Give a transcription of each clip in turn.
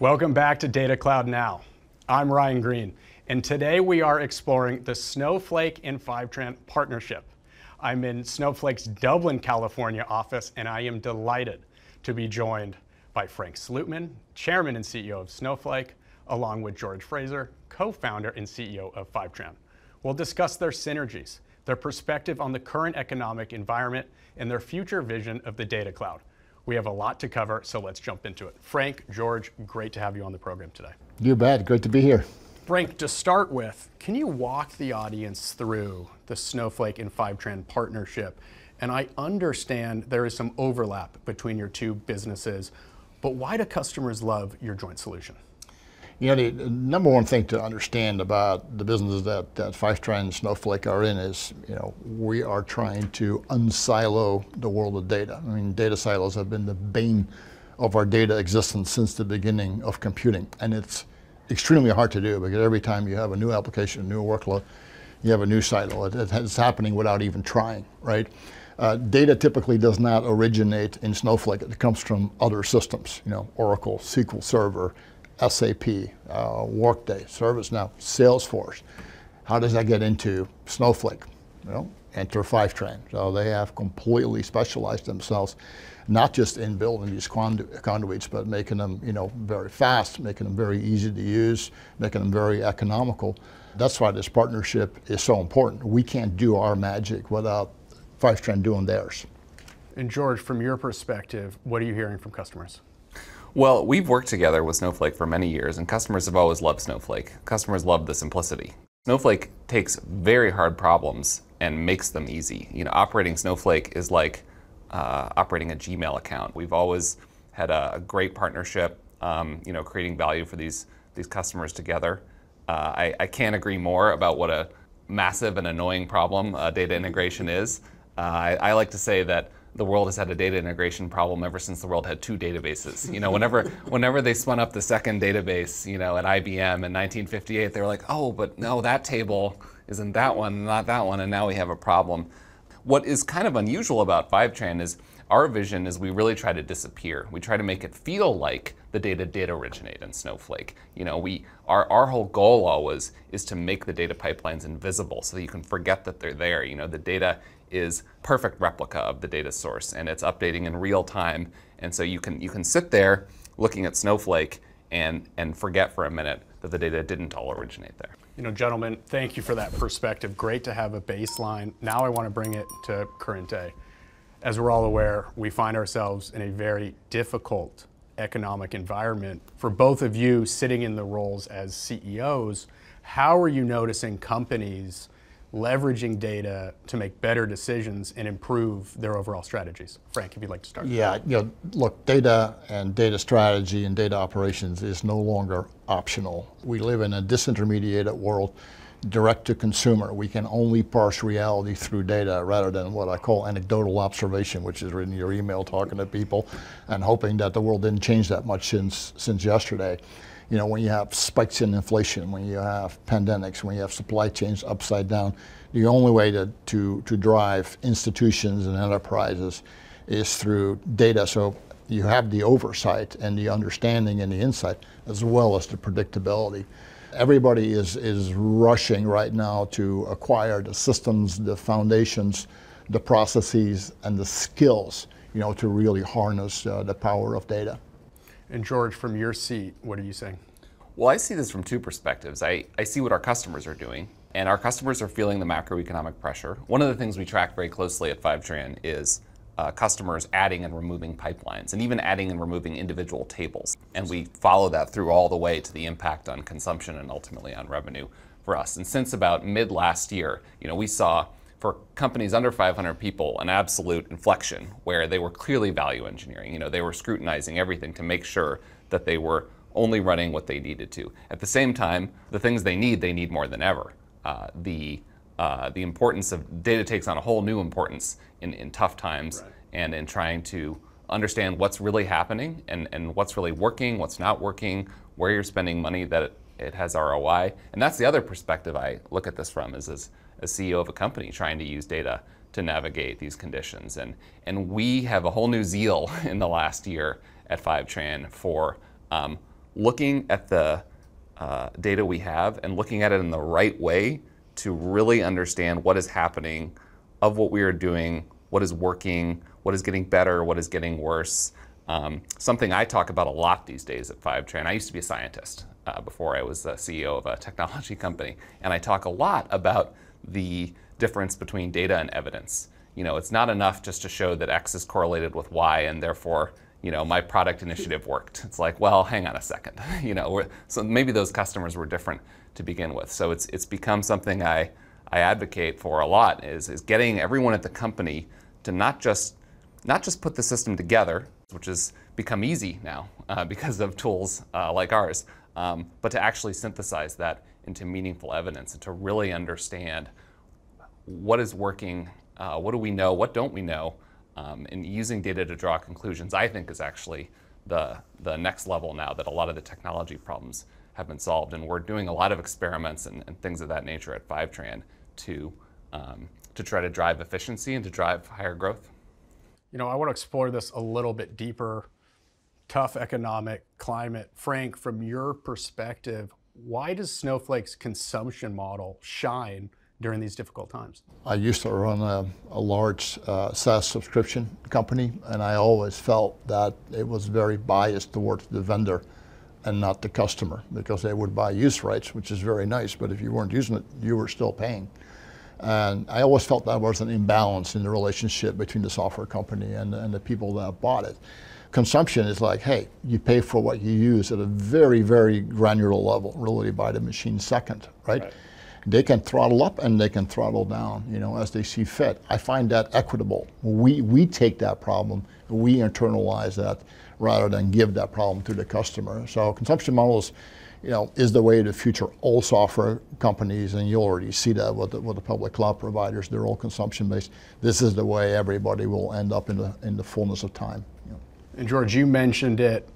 Welcome back to Data Cloud Now. I'm Ryan Green, and today we are exploring the Snowflake and Fivetran partnership. I'm in Snowflake's Dublin, California office, and I am delighted to be joined by Frank Slootman, Chairman and CEO of Snowflake, along with George Fraser, co-founder and CEO of Fivetran. We'll discuss their synergies, their perspective on the current economic environment, and their future vision of the data cloud. We have a lot to cover, so let's jump into it. Frank, George, great to have you on the program today. You bet, great to be here. Frank, to start with, can you walk the audience through the Snowflake and Fivetran partnership? And I understand there is some overlap between your two businesses, but why do customers love your joint solution? You know, the number one thing to understand about the businesses that, that Fivetran and Snowflake are in is, you know, we are trying to unsilo the world of data. I mean, data silos have been the bane of our data existence since the beginning of computing. And it's extremely hard to do because every time you have a new application, a new workload, you have a new silo. It, it's happening without even trying, right? Uh, data typically does not originate in Snowflake. It comes from other systems, you know, Oracle, SQL Server, SAP, uh, Workday, ServiceNow, Salesforce. How does that get into Snowflake? You know, enter Fivetran. So they have completely specialized themselves, not just in building these condu conduits, but making them, you know, very fast, making them very easy to use, making them very economical. That's why this partnership is so important. We can't do our magic without Fivetran doing theirs. And George, from your perspective, what are you hearing from customers? Well, we've worked together with Snowflake for many years, and customers have always loved Snowflake. Customers love the simplicity. Snowflake takes very hard problems and makes them easy. You know, operating Snowflake is like uh, operating a Gmail account. We've always had a, great partnership, um, you know, creating value for these, these customers together. Uh, I, I, can't agree more about what a massive and annoying problem uh, data integration is. Uh, I, I like to say that the world has had a data integration problem ever since the world had two databases. You know, whenever whenever they spun up the second database, you know, at IBM in 1958, they were like, oh, but no, that table isn't that one, not that one, and now we have a problem. What is kind of unusual about Fivetran is our vision is we really try to disappear. We try to make it feel like the data did originate in Snowflake. You know, we our, our whole goal always is to make the data pipelines invisible so that you can forget that they're there. You know, the data is perfect replica of the data source and it's updating in real time. And so you can you can sit there looking at Snowflake and and forget for a minute that the data didn't all originate there. You know, gentlemen, thank you for that perspective. Great to have a baseline. Now I want to bring it to current day. As we're all aware, we find ourselves in a very difficult economic environment. For both of you sitting in the roles as CEOs, how are you noticing companies leveraging data to make better decisions and improve their overall strategies. Frank, if you'd like to start. Yeah, you know, look, data and data strategy and data operations is no longer optional. We live in a disintermediated world, direct to consumer. We can only parse reality through data rather than what I call anecdotal observation, which is reading your email, talking to people, and hoping that the world didn't change that much since, since yesterday you know, when you have spikes in inflation, when you have pandemics, when you have supply chains upside down, the only way to, to, to drive institutions and enterprises is through data. So you have the oversight and the understanding and the insight as well as the predictability. Everybody is, is rushing right now to acquire the systems, the foundations, the processes, and the skills, you know, to really harness uh, the power of data. And George, from your seat, what are you saying? Well, I see this from two perspectives. I, I see what our customers are doing, and our customers are feeling the macroeconomic pressure. One of the things we track very closely at Fivetran is uh, customers adding and removing pipelines, and even adding and removing individual tables. And we follow that through all the way to the impact on consumption and ultimately on revenue for us. And since about mid last year, you know, we saw for companies under 500 people an absolute inflection where they were clearly value engineering. You know, they were scrutinizing everything to make sure that they were only running what they needed to. At the same time, the things they need, they need more than ever. Uh, the uh, the importance of data takes on a whole new importance in, in tough times right. and in trying to understand what's really happening and, and what's really working, what's not working, where you're spending money that it, it has ROI. And that's the other perspective I look at this from is as a CEO of a company trying to use data to navigate these conditions. And, and we have a whole new zeal in the last year at Fivetran for um, looking at the uh, data we have and looking at it in the right way to really understand what is happening of what we are doing, what is working, what is getting better, what is getting worse. Um, something I talk about a lot these days at Fivetran. I used to be a scientist uh, before I was the CEO of a technology company, and I talk a lot about the difference between data and evidence. You know, it's not enough just to show that X is correlated with Y, and therefore, you know, my product initiative worked. It's like, well, hang on a second. you know, so maybe those customers were different to begin with. So it's it's become something I I advocate for a lot is is getting everyone at the company to not just not just put the system together, which has become easy now uh, because of tools uh, like ours, um, but to actually synthesize that into meaningful evidence and to really understand what is working, uh, what do we know, what don't we know, um, and using data to draw conclusions, I think is actually the, the next level now that a lot of the technology problems have been solved. And we're doing a lot of experiments and, and things of that nature at Fivetran to, um, to try to drive efficiency and to drive higher growth. You know, I want to explore this a little bit deeper. Tough economic climate. Frank, from your perspective, why does Snowflake's consumption model shine during these difficult times? I used to run a, a large uh, SaaS subscription company, and I always felt that it was very biased towards the vendor and not the customer because they would buy use rights, which is very nice, but if you weren't using it, you were still paying. And I always felt that was an imbalance in the relationship between the software company and, and the people that bought it. Consumption is like, hey, you pay for what you use at a very, very granular level, really by the machine second, right? right they can throttle up and they can throttle down, you know, as they see fit. I find that equitable. We, we take that problem, we internalize that rather than give that problem to the customer. So consumption models, you know, is the way of the future. All software companies, and you already see that with the, with the public cloud providers, they're all consumption based. This is the way everybody will end up in the, in the fullness of time. You know. And George, you mentioned it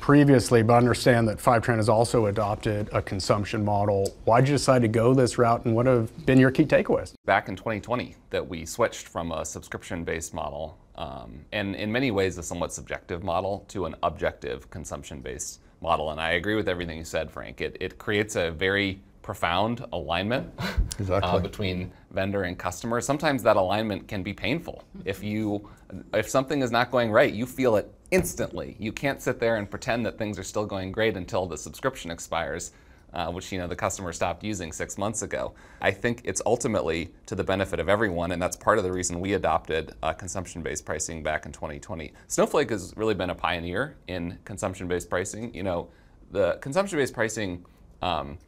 previously, but understand that Fivetran has also adopted a consumption model. Why did you decide to go this route, and what have been your key takeaways? Back in 2020, that we switched from a subscription-based model, um, and in many ways a somewhat subjective model, to an objective consumption-based model. And I agree with everything you said, Frank. It, it creates a very profound alignment exactly. uh, between vendor and customer. Sometimes that alignment can be painful. If you, if something is not going right, you feel it instantly. You can't sit there and pretend that things are still going great until the subscription expires. Uh, which you know the customer stopped using six months ago. I think it's ultimately to the benefit of everyone, and that's part of the reason we adopted uh, consumption-based pricing back in 2020. Snowflake has really been a pioneer in consumption-based pricing. You know, the consumption-based pricing, um,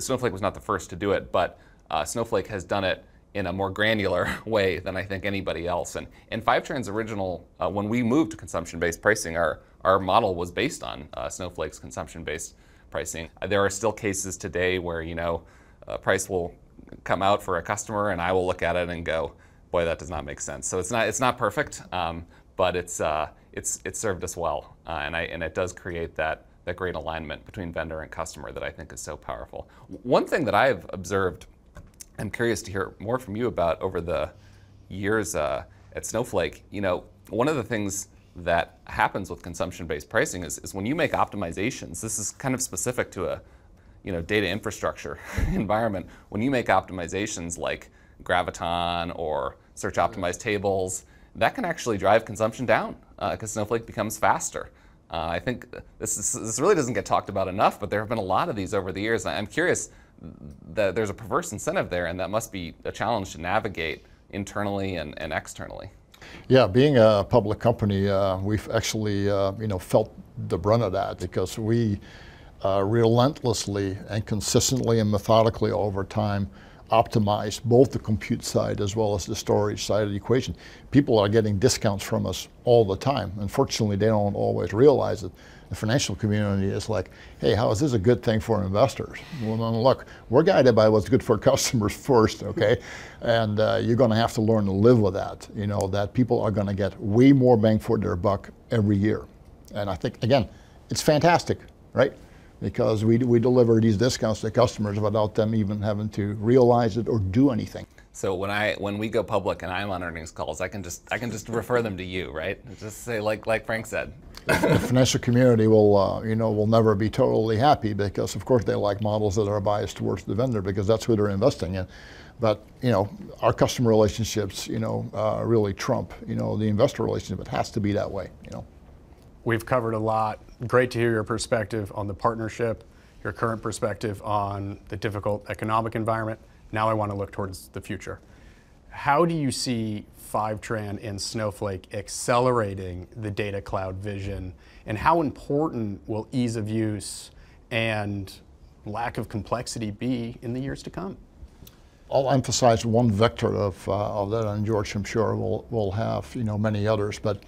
Snowflake was not the first to do it, but uh, Snowflake has done it in a more granular way than I think anybody else. And, and Fivetran's original, uh, when we moved to consumption-based pricing, our, our model was based on uh, Snowflake's consumption-based pricing. Uh, there are still cases today where, you know, a price will come out for a customer and I will look at it and go, boy, that does not make sense. So it's not, it's not perfect, um, but it's, uh, it's, it's served us well. Uh, and, I, and it does create that, that great alignment between vendor and customer that I think is so powerful. One thing that I've observed I'm curious to hear more from you about over the years uh, at Snowflake. You know, one of the things that happens with consumption-based pricing is, is when you make optimizations, this is kind of specific to a you know, data infrastructure environment. When you make optimizations like Graviton or search optimized tables, that can actually drive consumption down because uh, Snowflake becomes faster. Uh, I think this, is, this really doesn't get talked about enough, but there have been a lot of these over the years. I'm curious, that there's a perverse incentive there, and that must be a challenge to navigate internally and, and externally. Yeah, being a public company, uh, we've actually uh, you know felt the brunt of that because we uh, relentlessly and consistently and methodically over time optimize both the compute side as well as the storage side of the equation. People are getting discounts from us all the time. Unfortunately, they don't always realize it the financial community is like, hey, how is this a good thing for investors? Well, look, we're guided by what's good for customers first, okay? and uh, you're going to have to learn to live with that, you know, that people are going to get way more bang for their buck every year. And I think, again, it's fantastic, right? Because we, we deliver these discounts to customers without them even having to realize it or do anything. So when I when we go public and I'm on earnings calls, I can just I can just refer them to you, right? Just say like like Frank said. the financial community will uh, you know will never be totally happy because of course they like models that are biased towards the vendor because that's who they're investing in. But you know our customer relationships you know uh, really trump you know the investor relationship. It has to be that way. You know. We've covered a lot. Great to hear your perspective on the partnership, your current perspective on the difficult economic environment. Now I want to look towards the future. How do you see Fivetran and Snowflake accelerating the data cloud vision? And how important will ease of use and lack of complexity be in the years to come? I'll emphasize one vector of, uh, of that, and George, I'm sure, will, will have you know many others. But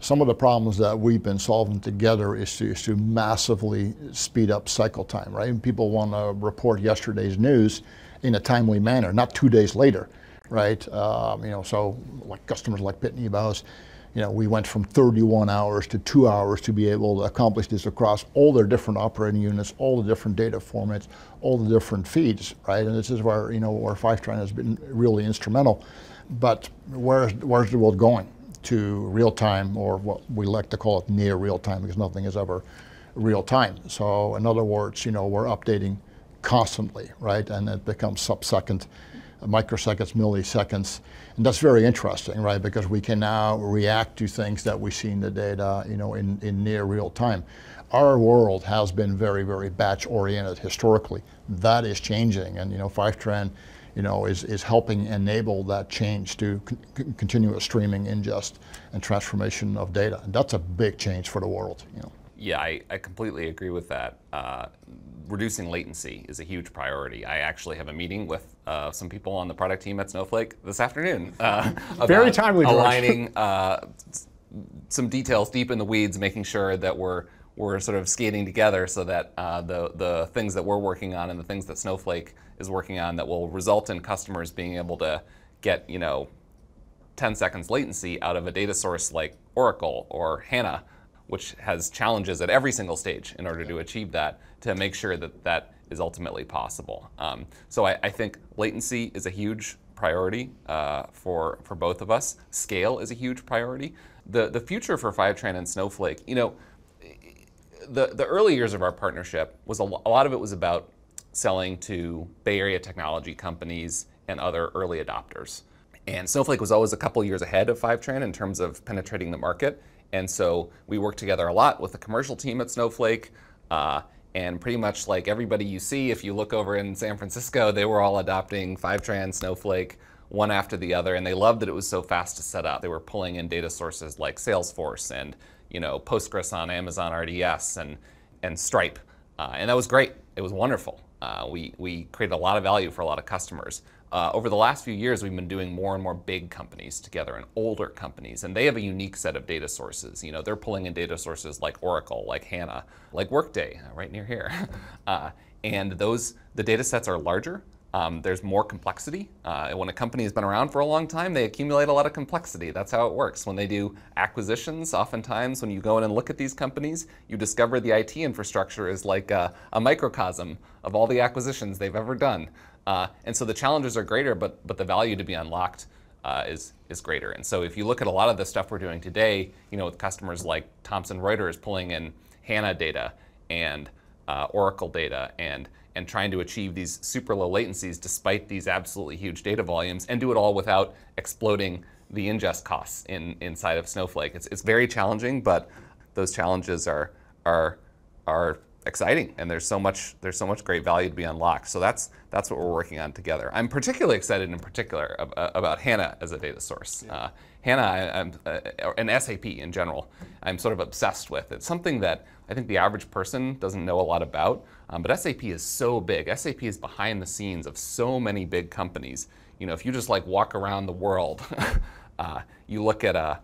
some of the problems that we've been solving together is to, is to massively speed up cycle time, right? And people want to report yesterday's news in a timely manner, not two days later, right? Um, you know, so like customers like Pitney Bowes, you know, we went from 31 hours to two hours to be able to accomplish this across all their different operating units, all the different data formats, all the different feeds, right? And this is where, you know, where Fivetran has been really instrumental. But where's, where's the world going? To real time, or what we like to call it near real time, because nothing is ever real time. So in other words, you know, we're updating constantly, right? And it becomes sub-second, microseconds, milliseconds. And that's very interesting, right? Because we can now react to things that we see in the data, you know, in, in near real time. Our world has been very, very batch oriented historically. That is changing. And, you know, Fivetran, you know, is, is helping enable that change to con continuous streaming, ingest, and transformation of data. And that's a big change for the world, you know. Yeah, I, I completely agree with that. Uh, reducing latency is a huge priority. I actually have a meeting with uh, some people on the product team at Snowflake this afternoon. Uh, Very timely, George. Aligning uh, some details deep in the weeds, making sure that we're we're sort of skating together so that uh, the the things that we're working on and the things that Snowflake is working on that will result in customers being able to get you know 10 seconds latency out of a data source like Oracle or HANA which has challenges at every single stage in order to achieve that, to make sure that that is ultimately possible. Um, so I, I, think latency is a huge priority uh, for, for both of us. Scale is a huge priority. The, the future for Fivetran and Snowflake, you know, the, the early years of our partnership was a, a lot of it was about selling to Bay Area technology companies and other early adopters. And Snowflake was always a couple years ahead of Fivetran in terms of penetrating the market. And so we work together a lot with the commercial team at Snowflake. Uh, and pretty much like everybody you see, if you look over in San Francisco, they were all adopting Fivetran, Snowflake, one after the other. And they loved that it was so fast to set up. They were pulling in data sources like Salesforce and you know Postgres on Amazon RDS and, and Stripe. Uh, and that was great. It was wonderful. Uh, we, we created a lot of value for a lot of customers. Uh, over the last few years, we've been doing more and more big companies together and older companies, and they have a unique set of data sources. You know, they're pulling in data sources like Oracle, like HANA, like Workday, uh, right near here. uh, and those, the data sets are larger. Um, there's more complexity. Uh, when a company has been around for a long time, they accumulate a lot of complexity. That's how it works. When they do acquisitions, oftentimes when you go in and look at these companies, you discover the IT infrastructure is like a, a microcosm of all the acquisitions they've ever done. Uh, and so the challenges are greater, but, but the value to be unlocked uh, is, is greater. And so if you look at a lot of the stuff we're doing today, you know, with customers like Thomson Reuters pulling in HANA data and uh, Oracle data and, and trying to achieve these super low latencies despite these absolutely huge data volumes and do it all without exploding the ingest costs in, inside of Snowflake. It's, it's very challenging, but those challenges are, are, are exciting and there's so much there's so much great value to be unlocked. So that's that's what we're working on together. I'm particularly excited in particular about hana as a data source. Yeah. uh, hana I, am uh, and sap in general i'm sort of obsessed with. It's something that i think the average person doesn't know a lot about um, but sap is so big. Sap is behind the scenes of so many big companies. You know if you just like walk around the world uh, you look at a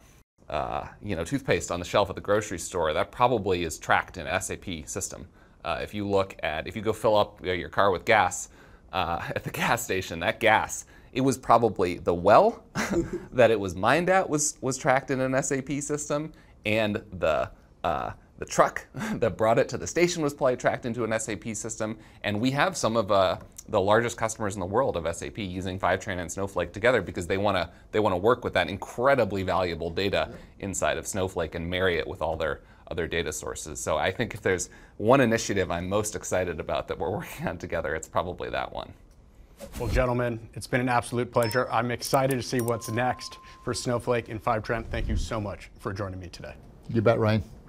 uh, you know, toothpaste on the shelf at the grocery store, that probably is tracked in SAP system. Uh, if you look at, if you go fill up your car with gas uh, at the gas station, that gas, it was probably the well that it was mined at was, was tracked in an SAP system, and the, uh, the the truck that brought it to the station was probably tracked into an SAP system. And we have some of uh, the largest customers in the world of SAP using Fivetran and Snowflake together because they want to they want to work with that incredibly valuable data inside of Snowflake and marry it with all their other data sources. So I think if there's one initiative I'm most excited about that we're working on together, it's probably that one. Well, gentlemen, it's been an absolute pleasure. I'm excited to see what's next for Snowflake and Fivetran. Thank you so much for joining me today. You bet, Ryan.